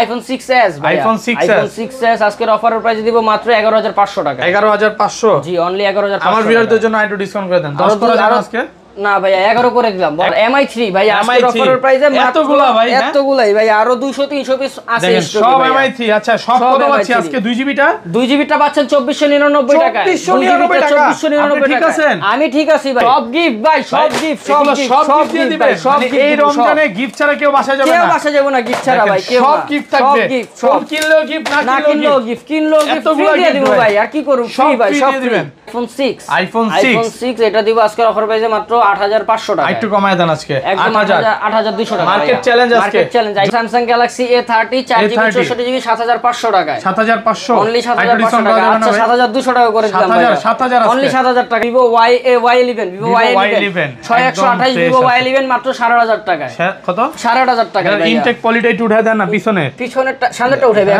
IPhone 6s ভাই iPhone 6s iPhone 6s আজকের অফারের প্রাইস দিব মাত্র 11500 টাকা। এগারো হাজার পাঁচশো? জি অনলি 11500 আমার ভিউয়ারদের জন্য একটু ডিসকাউন্ট করে দেন। দশ আরও করে আজকে? না ভাই 11 করে দিলাম। এমআই 3 ভাই আজকের অফারের প্রাইসে এতগুলা ভাই, হ্যাঁ? এতগুলাই ভাই আরও 200 300 পিস আছে সব ভাইয়া। এমআই থ্রি আচ্ছা সব সব কত পাচ্ছি MI3 আজকে? দুই জিবিটা দুই জিবিটা পাচ্ছেন চব্বিশশো নিরানব্বই টাকা 2499 টাকা। আপনি ঠিক আছেন? আমি ঠিক আছি ভাই। সব গিফট ভাই সব গিফট সব গিফট সব সব দিয়ে গিফট দিবেন সব এই রমজানে গিফট ছাড়া কেউ বাসায় যাবে কেউ বাসা যাব না গিফট ছাড়া ভাই কেউ সব না। গিফট সব থাকবে। গিফট সব। কিনলেও গিফট না না কিনলেও গিফট কিনলেও গিফট এতগুলা ফ্রি দিয়ে দিব ভাই। আর কি করব? সব ফ্রি ভাই সব ফ্রি দিবেন। আইফোন 6 iPhone 6 আইফোন 6 এটা দিব আজকের অফার প্রাইসে মাত্র 8500 টাকা একটু কমায় দেন আজকে। একদম 8000 8200 টাকা Market challenge আজকে। Challenge Samsung Galaxy A30 4GB 64GB 7500 টাকায়। 7500 অনলি একটু 7500 ডিসকাউন্ট টাকা। করা যাবে না ভাই? 7200 টাকা করে দিলাম 7000 7000 আজকে। অনলি 7000 টাকা। Vivo Y Y 11 Vivo Y Y11, 11 একদম 6128 fresh ভিভো। ওয়াই 11 মাত্র 18500 টাকায়। সে- কত? 18500 টাকা ইনটেক পলিটা একটু দেন না পিছনে।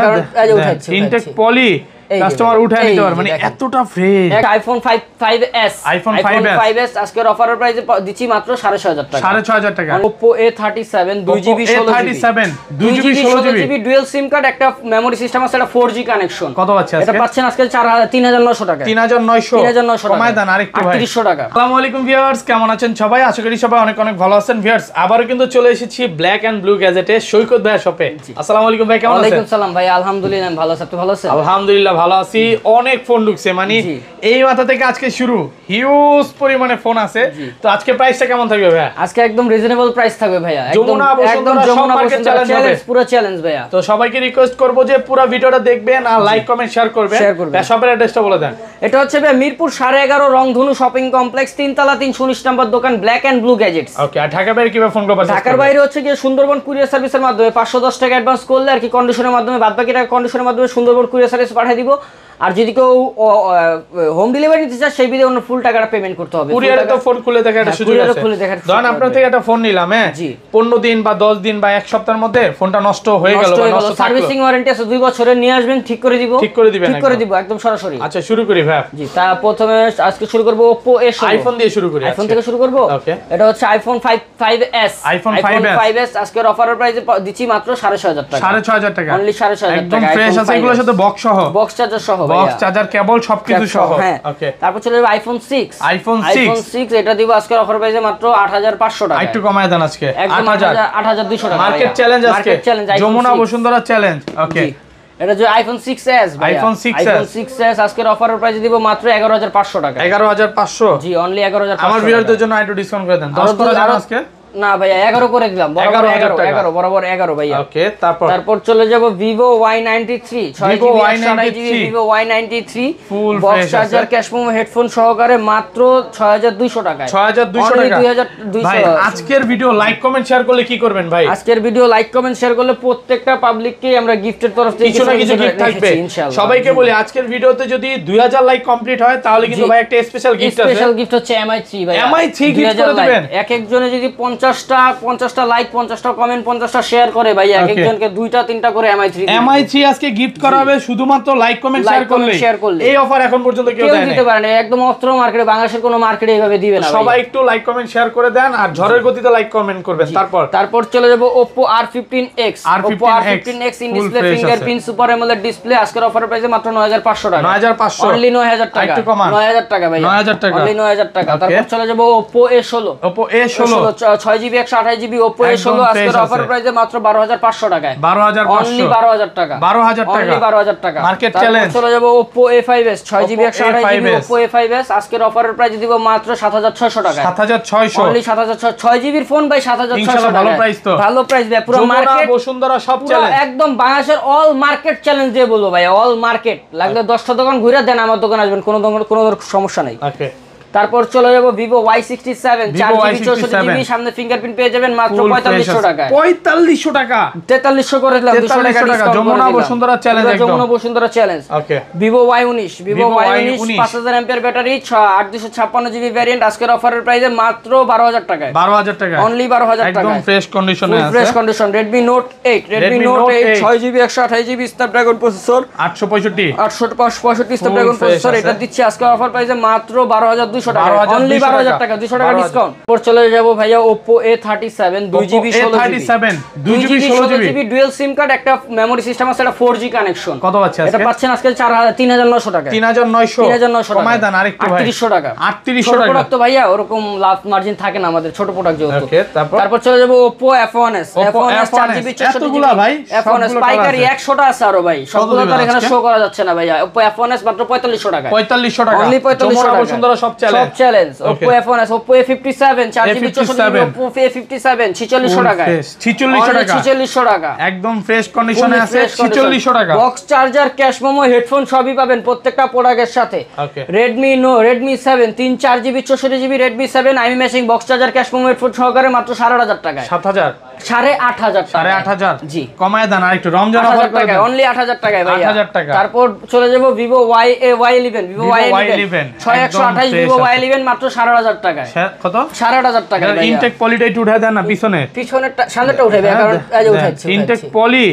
কারণ এই ইনটেক পলি কাস্টমার উঠায় নিতে যে পারে মানে এতটা ফ্রেশ একটা iPhone 5 5s iPhone 5s 5s আজকের অফারের প্রাইসে দিচ্ছি মাত্র 6500 টাকা। সাড়ে ছয় হাজার টাকা। Oppo A37 2GB 16GB 2GB 16GB dual SIM card একটা মেমরি সিস্টেম আছে এটা 4G কানেকশন কত পাচ্ছে এটা পাচ্ছেন আজকে 4000 3900 টাকা তিন হাজার নয়শো। 3900 টাকা কমায় দেন আরেকটু ভাই। 3800 টাকা। আসসালামু আলাইকুম ভিউয়ার্স কেমন আছেন সবাই? আশা করি সবাই অনেক অনেক ভালো আছেন। ভিউয়ার্স আবারও কিন্তু চলে এসেছি ব্ল্যাক এন্ড ব্লু গ্যাজেটে সৈকত ভাই শপে আসসালামু আলাইকুম ভাই কেমন আছেন? ওয়ালাইকুম সালাম ভাই আলহামদুলিল্লাহ ভালো আছি। আপনি ভালো আছেন? আলহামদুলিল্লাহ ভালো আছি। অনেক ফোন ঢুকছে মানে এই মাথা থেকে আজকে শুরু। হিউজ পরিমাণে ফোন আছে। তো আজকে প্রাইসটা কেমন থাকবে ভাইয়া? আজকে একদম রিজনেবল প্রাইস থাকবে ভাইয়া। একদম যমুনা একদম যমুনা হবে। চ্যালেঞ্জ পুরো চ্যালেঞ্জ ভাইয়া। তো সবাইকে রিকোয়েস্ট করব যে পুরো ভিডিওটা দেখবেন আর লাইক কমেন্ট শেয়ার করবেন। শপের অ্যাড্রেসটা বলে দেন। এটা হচ্ছে ভাই মিরপুর সাড়ে এগারো রংধনু শপিং কমপ্লেক্স তিনতলা তিনশো উনিশ নম্বর দোকান black and blue gadgets okay আর ঢাকা বাইরে কীভাবে ফোন করবেন ঢাকার বাইরে হচ্ছে গিয়ে সুন্দরবন কুরিয়ার সার্ভিসের মাধ্যমে পাঁচশো দশ টাকা অ্যাডভান্স করলে আর কি কন্ডিশনের মাধ্যমে বাদ বাকি টাকা কন্ডিশনের মাধ্যমে সুন্দরবন কুরিয়ার সার্ভিস পাঠিয়ে দিব আর যদি কেউ হোম ডেলিভারি নিতে চায় সেই বিধে অন্য ফুল টাকাটা পেমেন্ট করতে হবে। কুরিয়ারে তো ফোন খুলে দেখা একটা হ্যাঁ, সুযোগ আছে। খুলে দেখার ধরেন আপনার থেকে একটা ফোন নিলাম হ্যাঁ? জি। পনেরো দিন বা দশ দিন বা এক সপ্তাহের মধ্যে ফোনটা নষ্ট হয়ে গেল নষ্ট বা নষ্ট থাকল। সার্ভিসিং ওয়ারেন্টি আছে দুই বছরের নিয়ে আসবেন ঠিক করে দিব। ঠিক করে দিবেন ঠিক করে দিব একদম সরাসরি। আচ্ছা শুরু করি ভাই। জি তা প্রথমে আজকে শুরু করব ওপো এ আইফোন দিয়ে শুরু করি আইফোন থেকে শুরু করব? Okay. এটা হচ্ছে iPhone five five S iPhone 5s 5s আজকের অফারের প্রাইসে দিচ্ছি মাত্র সাড়ে ছয় হাজার টাকা। সাড়ে ছয় হাজার টাকা। Only সাড়ে ছয় হাজার একদম ফ্রেশ আছে এগুলোর সাথে বক্স সহ। বক্স চার্জার সহ। বক্স চার্জার কেবল সবকিছু সহ। হ্যাঁ। তারপর চলে যাবে iPhone six iPhone iPhone 6 six এটা দিব আজকের অফার প্রাইসে মাত্র আট হাজার পাঁচশো টাকা একটু কমায় দেন আজকে। টাকা মার্কেট চ্যালেঞ্জ আজকে। যমুনা বসুন্ধরা চ্যালেঞ্জ ওকে এটা যে iPhone six S 6s iPhone six S আজকের অফারের প্রাইসে দিব মাত্র এগারো হাজার পাঁচশো টাকা এগারো হাজার পাঁচশো। জি অনলি এগারো হাজার আমার ভিউয়ারদের জন্য একটু ডিসকাউন্ট দেন। করে দেন আজকে। না ভাইয়া এগারো করে দিলাম বরাবর 11,000 এগারো এগারো বরাবর এগারো ভাইয়া। ওকে তারপর? তারপর চলে যাব ভিভো ওয়াই নাইনটি থ্রি ছয় Vivo GB Y93 Vivo Y ninety three box charger. Cash memo headphone সহকারে মাত্র ছয় হাজার দুইশো টাকায়। ছয় হাজার দুইশো টাকা। 2200 ভাই আজকের ভিডিও লাইক কমেন্ট শেয়ার করলে কি করবেন ভাই? আজকের ভিডিও লাইক কমেন্ট শেয়ার করলে প্রত্যেকটা পাবলিককে আমরা গিফটের তরফ থেকে কিছু না কিছু গিফট থাকবে। ইনশাআল্লাহ। সবাইকে বলি আজকের ভিডিওতে যদি দুই হাজার লাইক কমপ্লিট হয় তাহলে কিন্তু ভাই একটা স্পেশাল গিফট আছে। স্পেশাল গিফট হচ্ছে এমআই থ্রি ভাই MI3 gift করে দিবেন? এক একজনে যদি পঞ্চাশটা পঞ্চাশটা লাইক পঞ্চাশটা কমেন্ট পঞ্চাশটা শেয়ার করে ভাই এক একজনকে দুইটা তিনটা করে এমআই থ্রি এমআই থ্রি আজকে গিফট করা হবে শুধুমাত্র লাইক কমেন্ট শেয়ার করলে। এই অফার এখন পর্যন্ত কেউ দেয় দিতে না পারে না একদম অস্ত্র মার্কেটে বাংলাদেশের কোনো মার্কেটে এইভাবে দিবে না সবাই একটু লাইক কমেন্ট শেয়ার করে দেন আর ঝড়ের গতিতে লাইক কমেন্ট করবেন। তারপর? তারপর চলে যাব Oppo R15X R15X, Oppo R15X in display fingerprint super display আজকের অফারের প্রাইসে মাত্র 9500 টাকা। 9500 অনলি 9000 টাকা। একটু কমান। 9000 টাকা ভাই 9000 টাকা। অনলি 9000 টাকা। তারপর চলে যাব Oppo A16 ওপো এ ষোলো 6GB 128GB Oppo একদম A16 আজকের অফার। প্রাইসে মাত্র 12500 টাকায়। বারো হাজার অনলি পাঁচশো 12000 টাকা। 12,000 টাকা। অনলি 12000 টাকা। Market তারপর চলে যাব Oppo A5s 6GB Oppo 128GB A5s Oppo A5s আজকের অফারের প্রাইস দিব মাত্র 7600 টাকা সাত হাজার ছয়শো। অনলি 7600 6 জিবির ফোন ভাই 7600 ইনশাআল্লাহ ভালো টাকায়। তো। ভালো প্রাইস ভাই পুরো মার্কেট বসুন্ধরা সব একদম বাংলাদেশের অল মার্কেট চ্যালেঞ্জ দিয়ে বলব ভাই অল মার্কেট লাগলে। দশটা দোকান ঘুরে দেন আমার দোকান আসবেন কোনো কোনো সমস্যা নাই। তারপর চলে যাব ভিভো ওয়াই সিক্সটি সেভেন চার জিবি চৌষট্টি জিবি সামনে ফিঙ্গারপ্রিন্ট পেয়ে যাবেন মাত্র পঁয়তাল্লিশশো টাকা পঁয়তাল্লিশশো টাকা। তেতাল্লিশশো করে দিলাম দুশো টাকা টাকা, discount করে Jamuna Bashundhara challenge Jamuna Bashundhara challenge Vivo Y উনিশ ভিভো ওয়াই উনিশ পাঁচ হাজার এম্পিয়ার ব্যাটারি আট দুশো ছাপ্পান্ন জিবি ভ্যারিয়েন্ট আজকের অফারের প্রাইসে মাত্র বারো হাজার টাকায়। বারো হাজার টাকা অনলি বারো হাজার একদম টাকায়। ফ্রেশ কন্ডিশনে fresh condition Redmi Note eight Redmi Note eight ছয় জিবি একশো আঠাশ জিবি স্ন্যাপড্রাগন প্রসেসর আটশো পঁয়ষট্টি। আটশো পঁয়ষট্টি স্ন্যাপড্রাগন প্রসেসর এটা দিচ্ছে আজকে অফার প্রাইসে মাত্র বারো হাজার দুশো দুশো টাকা। অনলি বারো হাজার টাকা। দুশো টাকা ডিসকাউন্ট পর চলে যাব ভাইয়া ওপো এ থার্টি সেভেন দুই জিবি ষোলো দুই জিবি জিবি ষোলো GB GB dual SIM card একটা মেমোরি সিস্টেম আছে একটা ফোর জি কানেকশন কত পাচ্ছে এটা পাচ্ছেন আজকে চার হাজার তিন হাজার নশো টাকা 3900 তিন হাজার নশো কমায় দেন আরেকটু আটত্রিশশো টাকা। 3800 টাকা। প্রোডাক্ট তো ভাইয়া ওরকম লাভ মার্জিন থাকে না আমাদের ছোট প্রোডাক্ট যেহেতু। তারপর? চলে যাব Oppo F one S F one S চার জিবি ভাই? এফ ওয়ান এস পাইকারি colour আছে? একশোটা আছে আরও ভাই সবগুলো তো এখানে শো করা যাচ্ছে না ভাইয়া। ওপো এফ ওয়ান এস মাত্র পঁয়তাল্লিশশো টাকা 4500 টাকা। অনলি পঁয়তাল্লিশশো টাকা। বসুন্ধরা সব চ্যালেঞ্জ সব challenge Oppo F one S Oppo A fifty seven চার জিবি চৌষট্টি GB A57 Oppo A fifty seven ছিচল্লিশশো Full টাকা 4600 টাকা। ছিচল্লিশশো টাকা। একদম ফ্রেশ কন্ডিশনে আছে 4600 টাকা। Box charger cash memo headphone সবই পাবেন প্রত্যেকটা প্রোডাক্টের সাথে। IMEI box charger cash memo সহকারে মাত্র সাড়ে হাজার টাকায়। 7000 সাড়ে আট হাজার সাড়ে আট হাজার? জি। কমায় দেন আরেকটু রমজান অফার করে দেন। অনলি আট হাজার টাকায় ভাইয়া। 8,000 টাকা। তারপর চলে যাব Vivo Y A Y eleven Vivo Y eleven ছয় একশো ভিভো ওয়াই আছে। ইলেভেন মাত্র সাড়ে হাজার টাকায়। কত? টাকায় ইনটেক পলিটা একটু উঠায় দেন না পিছনে। পিছনেরটা সামনেরটা উঠে ভাইয়া কারণ এই যে উঠাচ্ছি ইনটেক পলি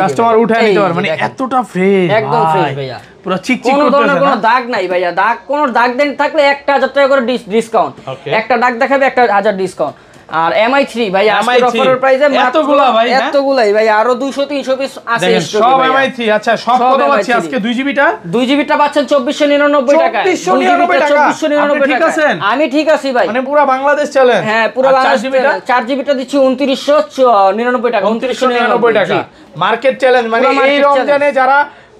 কাস্টমার উঠায় নিতে পারবে মানে এতটা ফ্রেশ একদম ফ্রেশ ভাইয়া। পুরো চিকচিক কোনো ধরনের কোনো দাগ নাই ভাইয়া। দাগ কোনো দাগ দেন থাকলে টাকা করে ডিসকাউন্ট একটা দাগ দেখাবে একটা হাজার ডিসকাউন্ট আর এমআই থ্রি ভাই MI3 অফারের প্রাইসে এতগুলা ভাই, হ্যাঁ? এতগুলাই ভাই আরও দুইশো তিনশো পিস আছে সব এমআই থ্রি আচ্ছা সব কত পাচ্ছি MI3 আজকে? দুই জিবিটা দুই জিবিটা পাচ্ছেন চব্বিশশো নিরানব্বই টাকা 2499 টাকা। চব্বিশশো নিরানব্বই ঠিক টাকা আছেন? আমি ঠিক আছি ভাই। মানে পুরো বাংলাদেশ চ্যালেঞ্জ হ্যাঁ পুরো বাংলাদেশ চার জিবিটা দিচ্ছি উনত্রিশশো নিরানব্বই টাকা উনত্রিশশো নিরানব্বই টাকা। মার্কেট চ্যালেঞ্জ মানে এই রমজানে যারা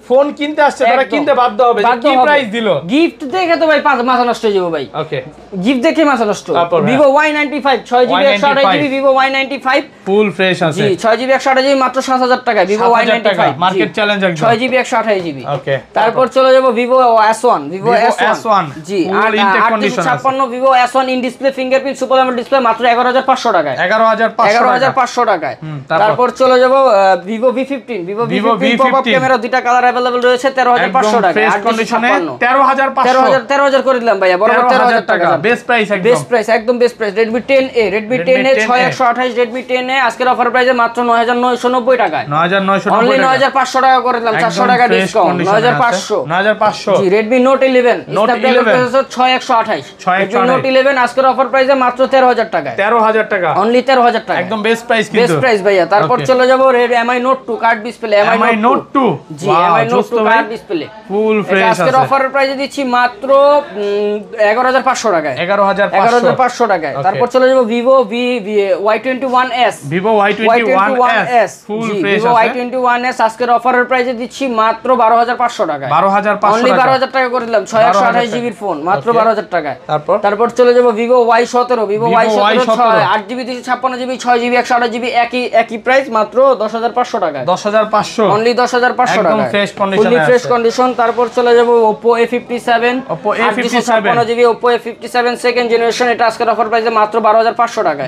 ফোন কিনতে আসছে তারা কিনতে বাধ্য হবে কি প্রাইস দিল? গিফট দেখে তো ভাই পাঁচ- মাথা নষ্ট হয়ে যাব ভাই। ওকে গিফট দেখে মাথা নষ্ট। ভিভো ওয়াই নাইনটি ফাইভ ছয় জিবি একশো আঠাশ GB Y95 Vivo Y ninety five full fresh আছে। জি ছয় জিবি একশো আঠাশ জিবি মাত্র সাত হাজার টাকা Vivo 7,000 Y ninety five market challenge একদম। ছয় জিবি একশো আঠাশ জিবি ওকে তারপর চলে যাব Vivo S one Vivo Vivo S one S1 জি condition ছাপ্পান্ন Vivo S one in display fingerprint super এমন ডিসপ্লে মাত্র এগারো হাজার পাঁচশো টাকায়। এগারো হাজার পাঁচশো এগারো হাজার টাকা পাঁচশো টাকায়। তারপর? চলে যাব Vivo V fifteen Vivo V Vivo fifteen pop up V15 camera দুইটা কালার অ্যাভেলেবল রয়েছে তেরো হাজার একদম পাঁচশো টাকা ফ্রেশ কন্ডিশনে ছাপ্পান্ন। তেরো হাজার তেরো পাঁচশো হাজার তেরো হাজার করে দিলাম ভাইয়া বরাবর তেরো তেরো হাজার হাজার টাকা টাকা বেস্ট প্রাইস একদম। বেস্ট প্রাইস একদম বেস্ট প্রাইস এ 10A ছয় একশো আঠাশ রেডমি টেন এ আজকের অফার প্রাইসে মাত্র নয় হাজার নয়শো নব্বই টাকায়। নয় হাজার নয়শো অনলি নব্বই নয় হাজার পাঁচশো টাকা করে দিলাম চারশো টাকা ডিসকাউন্ট নয় হাজার পাঁচশো। নয় হাজার পাঁচশো। জি রেডমি নোট ইলেভেন Note 11 ছয় একশো আঠাশ। 6128 নোট ইলেভেন আজকের অফার প্রাইসে মাত্র তেরো হাজার টাকায়। তেরো হাজার টাকা। অনলি তেরো হাজার টাকা। একদম বেস্ট প্রাইস বেস্ট প্রাইস ভাইয়া। তারপর চলে যাব MI Note two curved display MI Note 2 জি ডিসপ্লে ফুল ফ্রেশ আজকের আছে। অফারের প্রাইসে দিচ্ছি মাত্র টাকায়। তারপর চলে যাব Vivo Y full fresh Vivo Y twenty one S আজকের অফারের প্রাইসে দিচ্ছি মাত্র টাকায়। অনলি টাকা। টাকা করে দিলাম 12,000 জিবির ফোন মাত্র Okay. বারো হাজার টাকায়। তারপর? তারপর চলে যাব ভিভো ওয়াই সতেরো। ভিভো Vivo ওয়াই Y17 ছয় আট জিবি দুশো ছাপ্পান্ন জিবি ছয় জিবি একশো আঠাশ জিবি একই একই প্রাইস মাত্র দশ হাজার পাঁচশো টাকায়। দশ হাজার পাঁচশো। অনলি দশ হাজার পাঁচশো একদম টাকা fresh ফুললি ফ্রেশ কন্ডিশন তারপর চলে যাব Oppo A fifty seven Oppo A57 GB second generation এটা আজকের অফার প্রাইসে মাত্র টাকায়।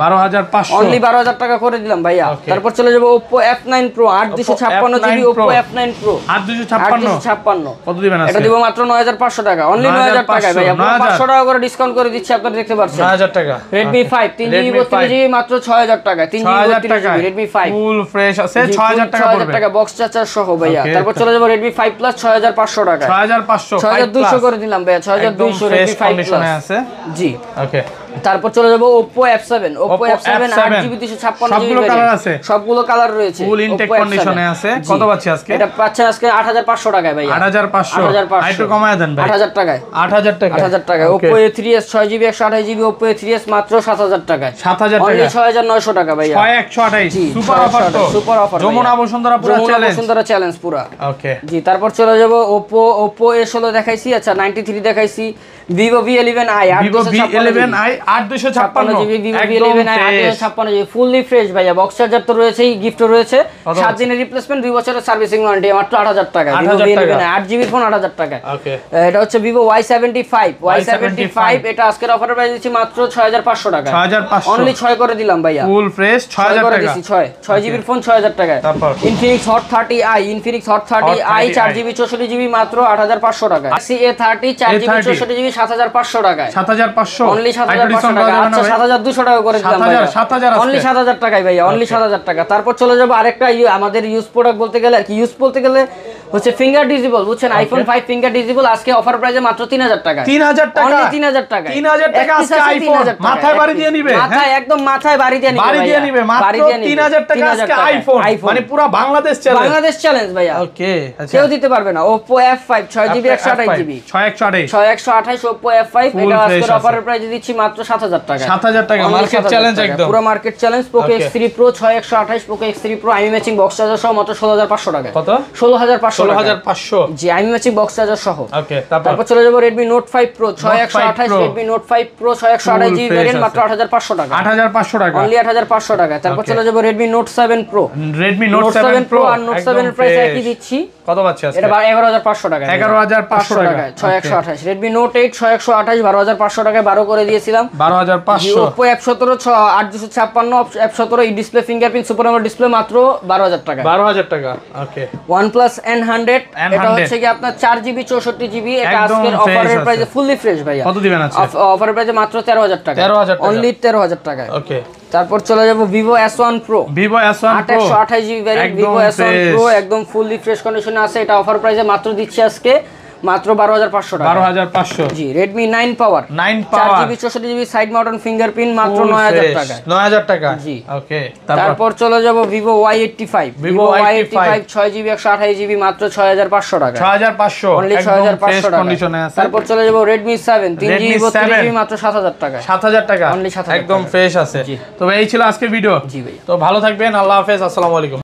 অনলি বারো হাজার টাকা করে দিলাম ভাইয়া। তারপর চলে যাব ওপো এফ নাইন প্রো আট দুশো ছাপ্পান্ন F9 GB Oppo Pro। F nine Pro আট দুশো আট ছাপ্পান্ন। কত দিবেন এটা দিব মাত্র নয় হাজার পাঁচশো টাকা। অনলি নয় হাজার টাকায় ভাইয়া। পুরো 9,000 পাঁচশো টাকা করে ডিসকাউন্ট করে দিচ্ছি আপনারা দেখতে পাচ্ছেন। নয় হাজার টাকা। রেডমি ফাইভ তিন জিবি Redmi বত্রিশ জিবি মাত্র ছয় হাজার টাকা তিন জিবি হাজার বত্রিশ টাকা GB Redmi five full fresh আছে ছয় হাজার টাকা পড়বে। টাকা বক্স চার্জার সহ ভাইয়া। তারপর চলে যাব রেডমি 5 প্লাস ছয় হাজার পাঁচশো টাকা ছয় হাজার পাঁচশো ছয় হাজার দুইশো করে দিলাম দুইশো ফ্রেশ রেডমি 5 প্লাস আছে? জি। ওকে তারপর চলে যাব Oppo F7 Oppo F7 8GB 256 সবগুলো কালার আছে। সবগুলো কালার রয়েছে ফুল ইনটেক কন্ডিশনে আছে। কত পাচ্ছি আজকে? এটা পাচ্ছেন আজকে 8500 টাকায় ভাই 8500 8500 একটু কমায় দেন ভাই। 8000 টাকায়। 8000 টাকা 8000 টাকায়। Oppo A3s 6GB 128GB Oppo A3s মাত্র 7000 টাকায়। 7000 টাকা 6900 টাকা ভাই 6128 সুপার অফার তো। সুপার অফার যমুনা বসুন্ধরা পুরো চ্যালেঞ্জ বসুন্ধরা চ্যালেঞ্জ পুরো। ওকে জি তারপর চলে যাব Oppo Oppo A16 দেখাইছি। আচ্ছা 93 দেখাইছি। Vivo V11i Vivo V11i fully fresh ভাইয়া। বক্স চার্জার তো রয়েছেই গিফটও রয়েছে। সাত দিনের রিপ্লেসমেন্ট দুই বছরের সার্ভিসিং ওয়ারেন্টি মাত্র আট হাজার টাকা। ভিভো 8,000 ভি টাকা। ইলেভেন আট জিবির ফোন আট হাজার টাকা। এটা হচ্ছে Vivo Y seventy five Y seventy five এটা আজকের অফারের প্রাইস দিচ্ছি মাত্র ছয় হাজার পাঁচশো টাকা। অনলি ছয় করে দিলাম ভাইয়া। ফুল ফ্রেশ ছয় ছয় হাজার করে টাকা। দিছি ছয়। ছয় জিবির ফোন ছয় হাজার টাকায় Infinix Hot thirty i Infinix Hot thirty i চার জিবি চৌষট্টি জিবি মাত্র আট হাজার পাঁচশো টাকায় সি এ থার্টি চার জিবি A30 চৌষট্টি জিবি সাত হাজার পাঁচশো টাকায়। সাত হাজার পাঁচশো। অনলি সাত হাজার পাঁচশো discount করা টাকা যাবে না আচ্ছা ভাই? সাত হাজার দুশো টাকা করে দিলাম 7,000 7,000 অনলি সাত হাজার টাকায় ভাইয়া অনলি সাত হাজার টাকা। তারপর চলে যাব আরেকটা আমাদের ইউজ প্রোডাক্ট বলতে গেলে আর কি ইউজ বলতে গেলে? হচ্ছে ফিঙ্গার ডিজিবল বুঝছেন? আইফোন ফাইভ ফিঙ্গার ডিজিবল আজকে অফার প্রাইসে মাত্র তিন হাজার টাকা। তিন হাজার টাকা? অনলি তিন হাজার টাকা তিন হাজার টাকা এক piece আজকে আইফোন মাথায় বাড়ি দিয়ে নিবে হ্যাঁ? মাথায় একদম মাথায় বাড়ি দিয়ে নিবে বাড়ি দিয়ে নিবে মাত্র বাড়ি দিয়ে নিবে। তিন হাজার টাকা আজকে আইফোন মানে পুরো বাংলাদেশ চ্যালেঞ্জ বাংলাদেশ চ্যালেঞ্জ ভাইয়া। ওকে আচ্ছা। কেউ দিতে পারবে না। ওপো এফ ফাইভ ছয় জিবি একশো আঠাশ জিবি ছয় একশো আঠাইশ ছয় একশো আঠাশ ওপো এফ ফাইভ Full এটা আজকের fresh আছে। অফারের প্রাইস দিচ্ছি মাত্র সাত হাজার টাকা 7,000 টাকা, market challenge একদম। পুরো মার্কেট চ্যালেঞ্জ ছয় একশো আঠাশ Poco X three Pro IMEI matching box charger সহ মাত্র ষোলো হাজার পাঁচশো টাকা কত? ষোলো হাজার পাঁচশো ষোলো হাজার পাঁচশো। জি আইমি ম্যাচিং বক্স চার্জার সহ। ওকে তারপর? চলে যাব রেডমি নোট ফাইভ প্রো ছয় Note একশো 5 আঠাশ Pro। Redmi Note five Pro ছয় একশো আঠাশ Full ভ্যারিয়েন্ট মাত্র আট হাজার পাঁচশো টাকা। আট হাজার পাঁচশো টাকা। অনলি আট হাজার পাঁচশো টাকা। তারপর চলে যাব Redmi Note seven Pro Redmi Note seven seven Pro আর নোট সেভেনের প্রাইস একই দিচ্ছি। কত পাচ্ছি আজকে? এটা এগারো হাজার পাঁচশো টাকা। 11,500 টাকা। ছয় একশো আঠাশ। রেডমি নোট এইট ছয় একশো আঠাশ বারো হাজার পাঁচশো টাকায় বারো করে দিয়েছিলাম। বারো হাজার পাঁচশো। ওপো সতেরো ছ আট দুশো ছাপ্পান্ন এফ সতেরো এই ডিসপ্লে ফিঙ্গারপ্রিন্ট সুপার ডিসপ্লে মাত্র বারো হাজার টাকা বারো হাজার টাকা okay. One plus N hundred এটা হচ্ছে কি আপনার চার জিবি চৌষট্টি জিবি এটা আজকের অফারের প্রাইসে ফুললি ফ্রেশ ভাইয়া। কত দিবেন অফারের প্রাইসে মাত্র তেরো হাজার টাকা। 13,000 টাকা। অনলি তেরো হাজার টাকায়। ওকে তারপর চলে যাব Vivo S one Pro Vivo S one Pro আঠাশ GB variant Vivo S one Pro একদম ফুললি ফ্রেশ কন্ডিশনে আছে। এটা অফার প্রাইসে মাত্র দিচ্ছে আজকে। মাত্র বারো হাজার পাঁচশো টাকা। বারো হাজার পাঁচশো। জি Redmi nine Power nine Power GB চৌষট্টি জিবি সাইড মাউন্টেন ফিঙ্গারপ্রিন্ট মাত্র নয় হাজার টাকা নয় হাজার টাকা? জি। ওকে তারপর? চলে যাব Vivo Y eighty five Vivo Y eighty five ছয় জিবি একশো আঠাশ জিবি মাত্র ছয় হাজার পাঁচশো টাকা ছয় হাজার পাঁচশো অনলি ছয় হাজার পাঁচশো টাকা তারপর চলে যাব রেডমি সেভেন তিন জিবি বত্রিশ জিবি মাত্র সাত হাজার টাকা সাত হাজার টাকা? Only 7,000 একদম ফ্রেশ আছে। তো এই ছিল আজকের ভিডিও জি ভাইয়া। তো ভালো থাকবেন আল্লাহ হাফেজ আসসালামু আলাইকুম।